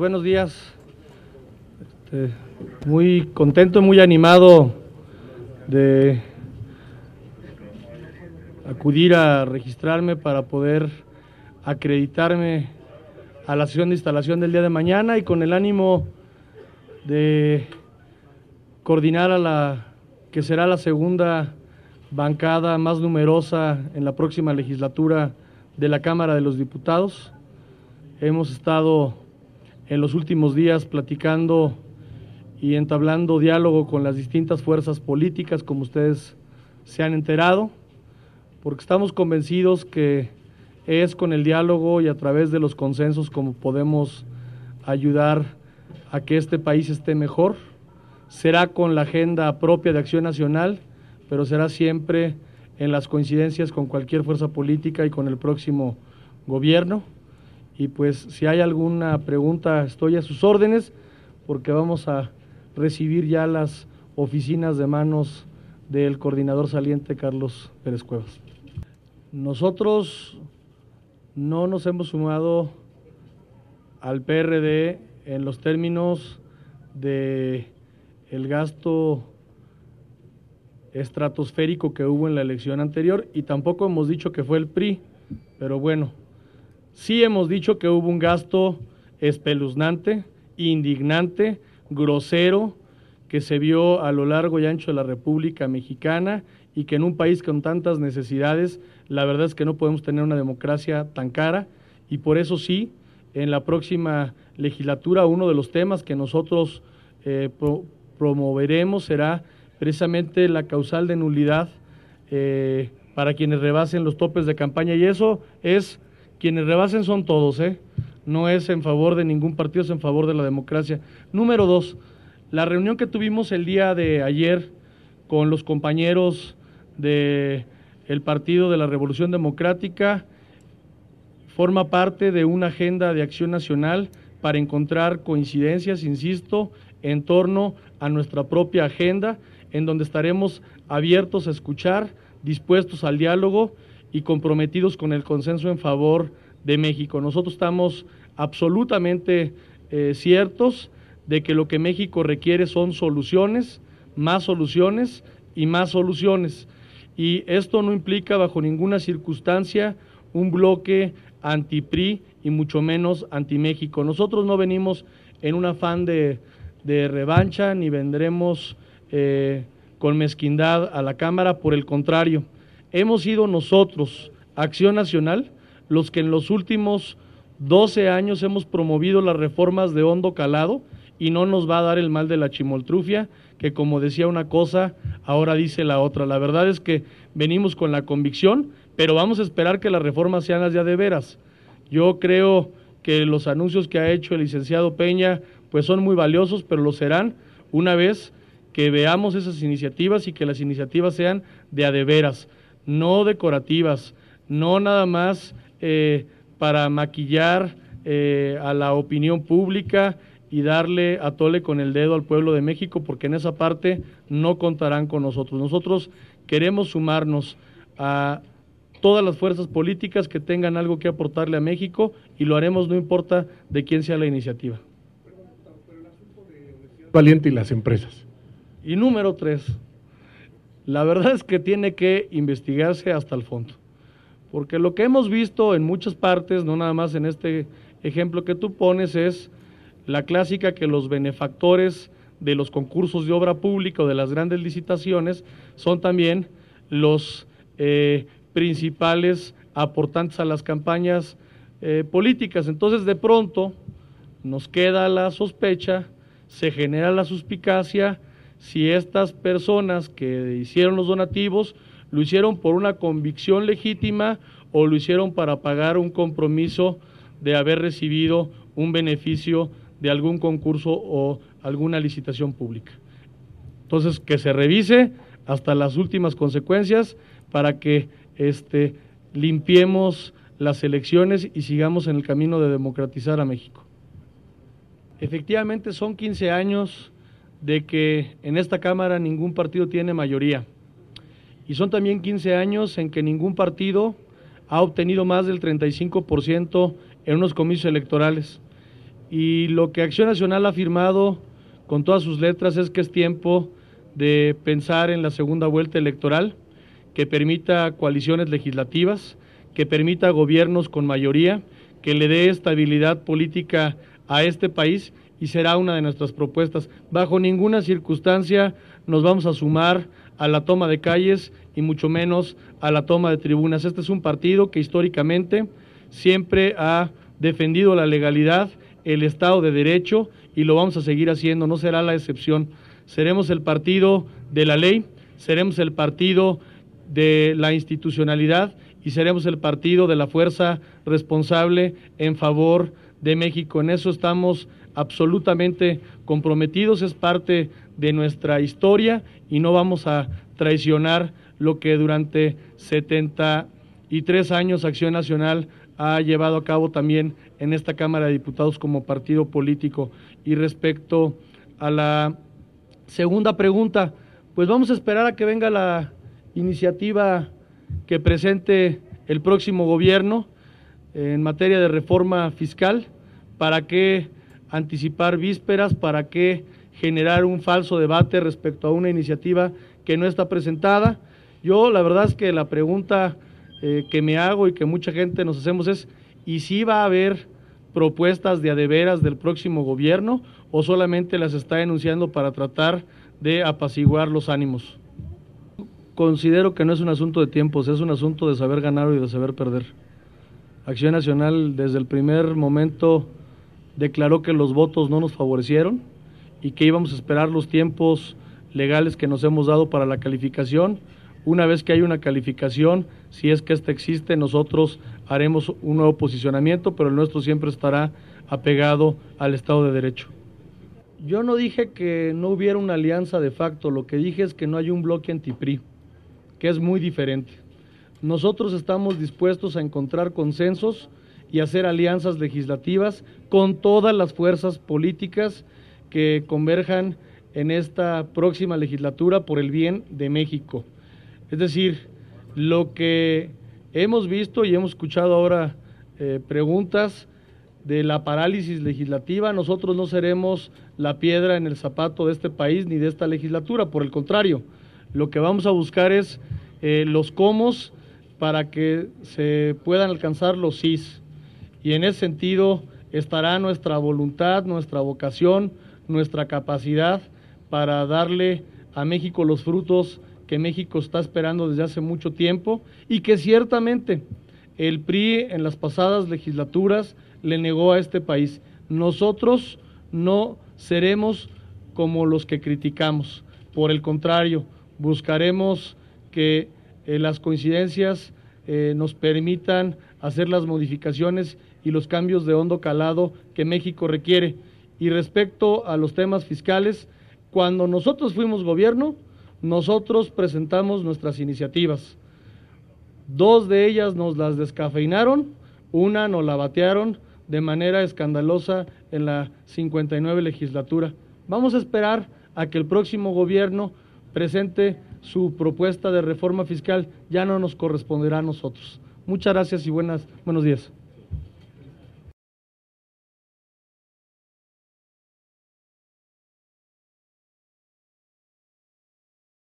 Buenos días. Este, muy contento, muy animado de acudir a registrarme para poder acreditarme a la sesión de instalación del día de mañana y con el ánimo de coordinar a la que será la segunda bancada más numerosa en la próxima legislatura de la Cámara de los Diputados. Hemos estado en los últimos días platicando y entablando diálogo con las distintas fuerzas políticas, como ustedes se han enterado, porque estamos convencidos que es con el diálogo y a través de los consensos como podemos ayudar a que este país esté mejor. Será con la agenda propia de Acción Nacional, pero será siempre en las coincidencias con cualquier fuerza política y con el próximo gobierno. Y pues si hay alguna pregunta, estoy a sus órdenes, porque vamos a recibir ya las oficinas de manos del coordinador saliente Carlos Pérez Cuevas. Nosotros no nos hemos sumado al PRD en los términos de el gasto estratosférico que hubo en la elección anterior y tampoco hemos dicho que fue el PRI, pero bueno, Sí hemos dicho que hubo un gasto espeluznante, indignante, grosero, que se vio a lo largo y ancho de la República Mexicana y que en un país con tantas necesidades, la verdad es que no podemos tener una democracia tan cara. Y por eso sí, en la próxima legislatura uno de los temas que nosotros eh, promoveremos será precisamente la causal de nulidad eh, para quienes rebasen los topes de campaña. Y eso es quienes rebasen son todos, ¿eh? No es en favor de ningún partido, es en favor de la democracia. Número dos, la reunión que tuvimos el día de ayer con los compañeros del el Partido de la Revolución Democrática forma parte de una agenda de acción nacional para encontrar coincidencias, insisto, en torno a nuestra propia agenda, en donde estaremos abiertos a escuchar, dispuestos al diálogo y comprometidos con el consenso en favor de México. Nosotros estamos absolutamente eh, ciertos de que lo que México requiere son soluciones, más soluciones y más soluciones. Y esto no implica bajo ninguna circunstancia un bloque anti-PRI y mucho menos anti-México. Nosotros no venimos en un afán de, revancha ni vendremos eh, con mezquindad a la Cámara, por el contrario hemos sido nosotros, Acción Nacional, los que en los últimos 12 años hemos promovido las reformas de hondo calado y no nos va a dar el mal de la chimoltrufia, que como decía una cosa, ahora dice la otra. La verdad es que venimos con la convicción, pero vamos a esperar que las reformas sean las ya de veras. Yo creo que los anuncios que ha hecho el licenciado Peña pues son muy valiosos, pero lo serán una vez que veamos esas iniciativas y que las iniciativas sean de a de veras no decorativas, no nada más eh, para maquillar eh, a la opinión pública y darle a tole con el dedo al pueblo de México, porque en esa parte no contarán con nosotros. Nosotros queremos sumarnos a todas las fuerzas políticas que tengan algo que aportarle a México y lo haremos no importa de quién sea la iniciativa. Valiente y las empresas. Y número tres, la verdad es que tiene que investigarse hasta el fondo. Porque lo que hemos visto en muchas partes, no nada más en este ejemplo que tú pones, es la clásica que los benefactores de los concursos de obra pública o de las grandes licitaciones son también los eh, principales aportantes a las campañas eh, políticas. Entonces, de pronto, nos queda la sospecha, se genera la suspicacia, si estas personas que hicieron los donativos lo hicieron por una convicción legítima o lo hicieron para pagar un compromiso de haber recibido un beneficio de algún concurso o alguna licitación pública. Entonces, que se revise hasta las últimas consecuencias para que este, limpiemos las elecciones y sigamos en el camino de democratizar a México. Efectivamente, son 15 años de que en esta Cámara ningún partido tiene mayoría. Y son también 15 años en que ningún partido ha obtenido más del 35% en unos comicios electorales. Y lo que Acción Nacional ha firmado con todas sus letras es que es tiempo de pensar en la segunda vuelta electoral, que permita coaliciones legislativas, que permita gobiernos con mayoría, que le dé estabilidad política a este país y será una de nuestras propuestas. Bajo ninguna circunstancia nos vamos a sumar a la toma de calles y mucho menos a la toma de tribunas. Este es un partido que históricamente siempre ha defendido la legalidad, el Estado de Derecho y lo vamos a seguir haciendo, no será la excepción. Seremos el partido de la ley, seremos el partido de la institucionalidad y seremos el partido de la fuerza responsable en favor de México. En eso estamos absolutamente comprometidos, es parte de nuestra historia y no vamos a traicionar lo que durante 73 años Acción Nacional ha llevado a cabo también en esta Cámara de Diputados como partido político. Y respecto a la segunda pregunta, pues vamos a esperar a que venga la iniciativa que presente el próximo gobierno en materia de reforma fiscal, para qué anticipar vísperas, para qué generar un falso debate respecto a una iniciativa que no está presentada. Yo la verdad es que la pregunta eh, que me hago y que mucha gente nos hacemos es, ¿y si va a haber propuestas de adeveras del próximo gobierno o solamente las está denunciando para tratar de apaciguar los ánimos? Considero que no es un asunto de tiempos, es un asunto de saber ganar y de saber perder. Acción Nacional desde el primer momento declaró que los votos no nos favorecieron, y que íbamos a esperar los tiempos legales que nos hemos dado para la calificación. Una vez que hay una calificación, si es que ésta existe, nosotros haremos un nuevo posicionamiento, pero el nuestro siempre estará apegado al Estado de Derecho. Yo no dije que no hubiera una alianza de facto, lo que dije es que no hay un bloque anti-PRI, que es muy diferente. Nosotros estamos dispuestos a encontrar consensos y hacer alianzas legislativas con todas las fuerzas políticas que converjan en esta próxima legislatura por el bien de México. Es decir, lo que hemos visto y hemos escuchado ahora eh, preguntas de la parálisis legislativa, nosotros no seremos la piedra en el zapato de este país ni de esta legislatura, por el contrario, lo que vamos a buscar es eh, los cómo para que se puedan alcanzar los sís. Y en ese sentido estará nuestra voluntad, nuestra vocación, nuestra capacidad para darle a México los frutos que México está esperando desde hace mucho tiempo y que ciertamente el PRI en las pasadas legislaturas le negó a este país. Nosotros no seremos como los que criticamos. Por el contrario, buscaremos que eh, las coincidencias eh, nos permitan hacer las modificaciones y los cambios de hondo calado que México requiere. Y respecto a los temas fiscales, cuando nosotros fuimos gobierno, nosotros presentamos nuestras iniciativas. Dos de ellas nos las descafeinaron, una nos la batearon de manera escandalosa en la 59 legislatura. Vamos a esperar a que el próximo gobierno presente su propuesta de reforma fiscal, ya no nos corresponderá a nosotros. Muchas gracias y buenas, buenos días.